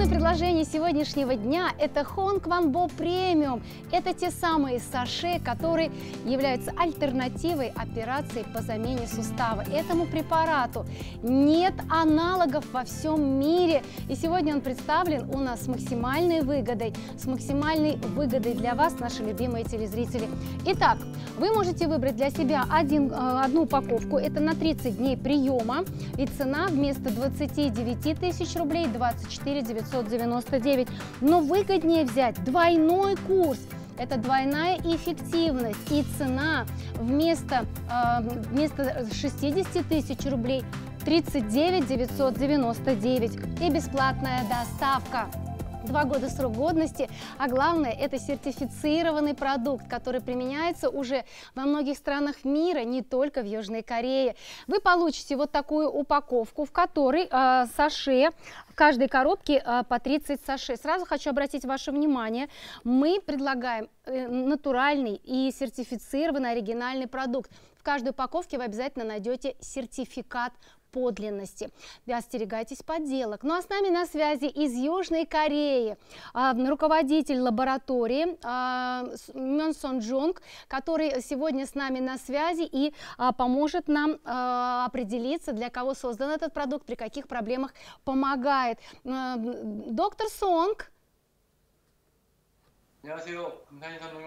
Главное предложение сегодняшнего дня – это Хонг Ван Бо Премиум. Это те самые саше, которые являются альтернативой операции по замене сустава. Этому препарату нет аналогов во всем мире. И сегодня он представлен у нас с максимальной выгодой, с максимальной выгодой для вас, наши любимые телезрители. Итак, вы можете выбрать для себя один, э, одну упаковку. Это на 30 дней приема. И цена вместо 29 тысяч рублей 24 999. Но выгоднее взять двойной курс. Это двойная эффективность и цена вместо, э, вместо 60 тысяч рублей 39 999 и бесплатная доставка два года срок годности, а главное, это сертифицированный продукт, который применяется уже во многих странах мира, не только в Южной Корее. Вы получите вот такую упаковку, в которой э, саше, в каждой коробке э, по 30 саше. Сразу хочу обратить ваше внимание, мы предлагаем э, натуральный и сертифицированный оригинальный продукт. В каждой упаковке вы обязательно найдете сертификат подлинности. Остерегайтесь подделок. Ну а с нами на связи из Южной Кореи а, руководитель лаборатории а, Мён Сон Джонг, который сегодня с нами на связи и а, поможет нам определиться, для кого создан этот продукт, при каких проблемах помогает. Доктор Сонг,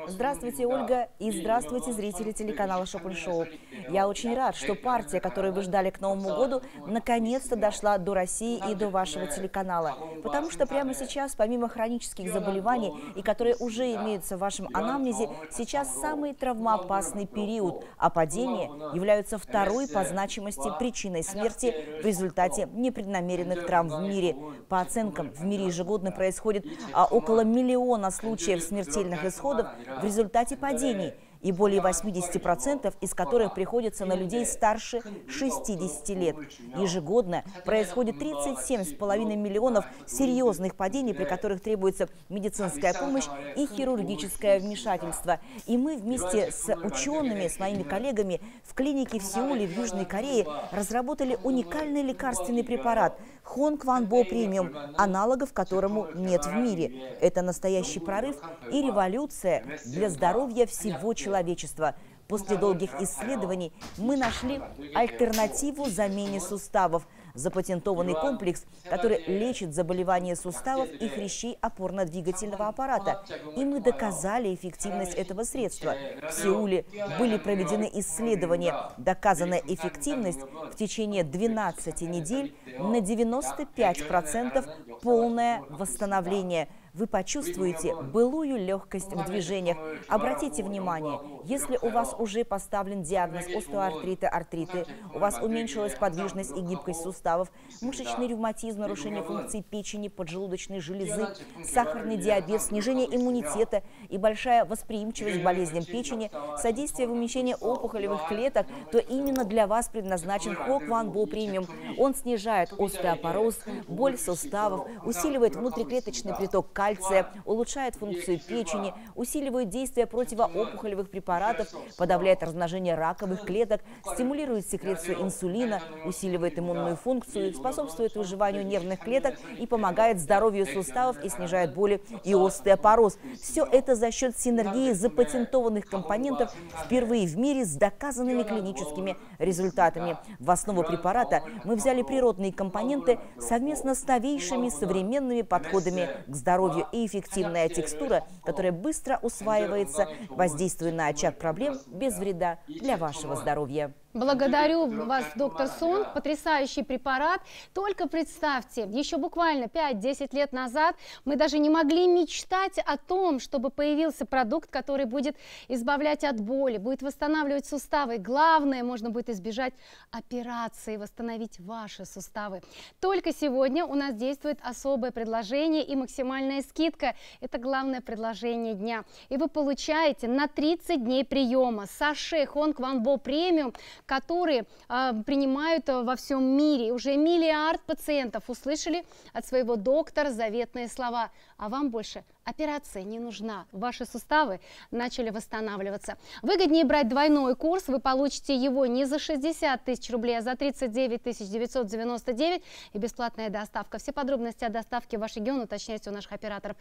Здравствуйте, Ольга, и здравствуйте, зрители телеканала Шопен Шоу. Я очень рад, что партия, которую вы ждали к Новому году, наконец-то дошла до России и до вашего телеканала. Потому что прямо сейчас, помимо хронических заболеваний, и которые уже имеются в вашем анамнезе, сейчас самый травмоопасный период, а падения являются второй по значимости причиной смерти в результате непреднамеренных травм в мире. По оценкам, в мире ежегодно происходит а, около миллиона случаев смертельных исходов в результате падений – и более 80% из которых приходится на людей старше 60 лет. Ежегодно происходит 37,5 миллионов серьезных падений, при которых требуется медицинская помощь и хирургическое вмешательство. И мы вместе с учеными, с моими коллегами в клинике в Сеуле, в Южной Корее разработали уникальный лекарственный препарат Хонг Ван Бо Премиум, аналогов которому нет в мире. Это настоящий прорыв и революция для здоровья всего человечества. После долгих исследований мы нашли альтернативу замене суставов – запатентованный комплекс, который лечит заболевания суставов и хрящей опорно-двигательного аппарата. И мы доказали эффективность этого средства. В Сеуле были проведены исследования. Доказанная эффективность в течение 12 недель на 95% полное восстановление – вы почувствуете былую легкость в движениях. Обратите внимание, если у вас уже поставлен диагноз остеоартрита, артриты, у вас уменьшилась подвижность и гибкость суставов, мышечный ревматизм, нарушение функции печени, поджелудочной железы, сахарный диабет, снижение иммунитета и большая восприимчивость к болезням печени, содействие в уменьшении опухолевых клеток, то именно для вас предназначен Хок Ван Бо Премиум. Он снижает остеопороз, боль суставов, усиливает внутриклеточный приток кальция, улучшает функцию печени, усиливает действие противоопухолевых препаратов, подавляет размножение раковых клеток, стимулирует секрецию инсулина, усиливает иммунную функцию, способствует выживанию нервных клеток и помогает здоровью суставов и снижает боли и остеопороз. Все это за счет синергии запатентованных компонентов впервые в мире с доказанными клиническими результатами. В основу препарата мы взяли природные компоненты совместно с новейшими современными подходами к здоровью здоровью и эффективная текстура, которая быстро усваивается, воздействуя на очаг проблем без вреда для вашего здоровья. Благодарю вас, доктор Сон. Потрясающий препарат. Только представьте, еще буквально 5-10 лет назад мы даже не могли мечтать о том, чтобы появился продукт, который будет избавлять от боли, будет восстанавливать суставы. Главное, можно будет избежать операции, восстановить ваши суставы. Только сегодня у нас действует особое предложение и максимальная скидка. Это главное предложение дня. И вы получаете на 30 дней приема саше Хонг Ван Бо премиум, которые э, принимают во всем мире. Уже миллиард пациентов услышали от своего доктора заветные слова. А вам больше операция не нужна. Ваши суставы начали восстанавливаться. Выгоднее брать двойной курс. Вы получите его не за 60 тысяч рублей, а за 39 999 и бесплатная доставка. Все подробности о доставке в ваш регион уточняйте у наших операторов.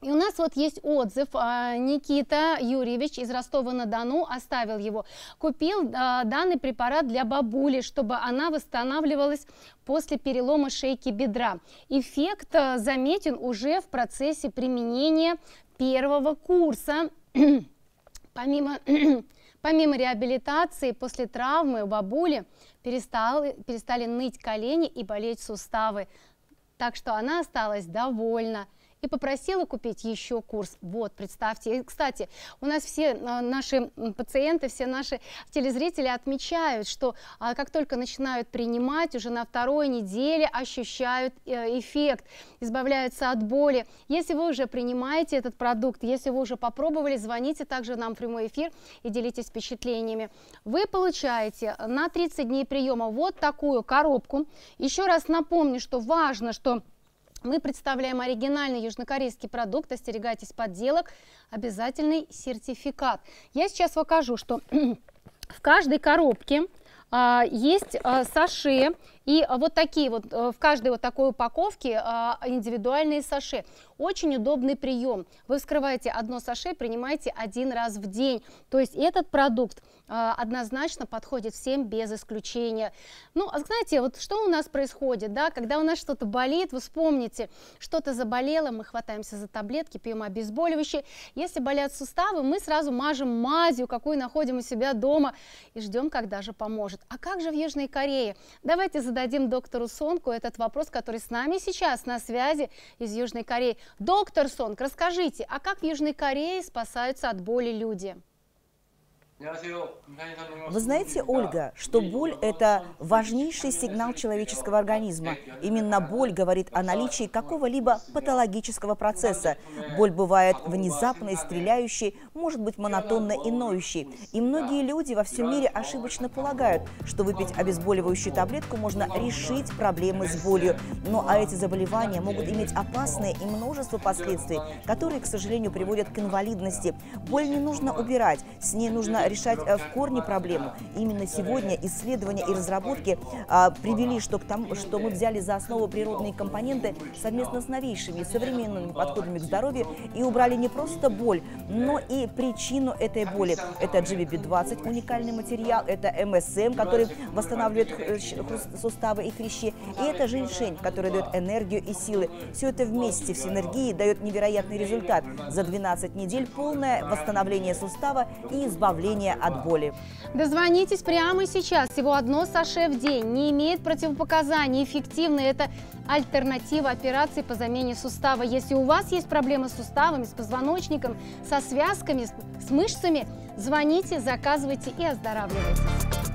И у нас вот есть отзыв. А, Никита Юрьевич из Ростова-на-Дону оставил его. Купил а, данный препарат для бабули, чтобы она восстанавливалась после перелома шейки бедра. Эффект а, заметен уже в процессе применения первого курса. Помимо, помимо реабилитации после травмы у бабули перестали, перестали ныть колени и болеть суставы. Так что она осталась довольна и попросила купить еще курс. Вот, представьте. И, кстати, у нас все а, наши пациенты, все наши телезрители отмечают, что а, как только начинают принимать, уже на второй неделе ощущают э, эффект, избавляются от боли. Если вы уже принимаете этот продукт, если вы уже попробовали, звоните также нам в прямой эфир и делитесь впечатлениями. Вы получаете на 30 дней приема вот такую коробку. Еще раз напомню, что важно, что мы представляем оригинальный южнокорейский продукт, остерегайтесь подделок, обязательный сертификат. Я сейчас покажу, что в каждой коробке а, есть а, саше и вот такие вот, э, в каждой вот такой упаковке а, индивидуальные саше. Очень удобный прием. Вы вскрываете одно саше, принимаете один раз в день. То есть этот продукт а, однозначно подходит всем без исключения. Ну, а знаете, вот что у нас происходит, да, когда у нас что-то болит, вы вспомните, что-то заболело, мы хватаемся за таблетки, пьем обезболивающие. Если болят суставы, мы сразу мажем мазью, какую находим у себя дома, и ждем, когда же поможет. А как же в Южной Корее? Давайте зададим зададим доктору Сонку этот вопрос, который с нами сейчас на связи из Южной Кореи. Доктор Сонг, расскажите, а как в Южной Корее спасаются от боли люди? Вы знаете, Ольга, что боль – это важнейший сигнал человеческого организма. Именно боль говорит о наличии какого-либо патологического процесса. Боль бывает внезапной, стреляющей, может быть монотонно и ноющей. И многие люди во всем мире ошибочно полагают, что выпить обезболивающую таблетку можно решить проблемы с болью. Но а эти заболевания могут иметь опасные и множество последствий, которые, к сожалению, приводят к инвалидности. Боль не нужно убирать, с ней нужно решать э, в корне проблему. Именно сегодня исследования и разработки а, привели что к тому, что мы взяли за основу природные компоненты совместно с новейшими современными подходами к здоровью и убрали не просто боль, но и причину этой боли. Это GBB20, уникальный материал, это МСМ, который восстанавливает э, суставы и хрящи, и это женьшень, который дает энергию и силы. Все это вместе в синергии дает невероятный результат. За 12 недель полное восстановление сустава и избавление избавления от боли. Дозвонитесь прямо сейчас. Всего одно саше в день. Не имеет противопоказаний. Эффективно. Это альтернатива операции по замене сустава. Если у вас есть проблемы с суставами, с позвоночником, со связками, с мышцами, звоните, заказывайте и оздоравливайтесь.